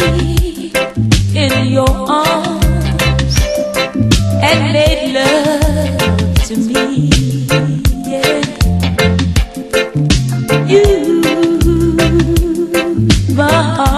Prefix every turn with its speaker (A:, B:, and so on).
A: in your arms and made love to me. Yeah. You, my heart.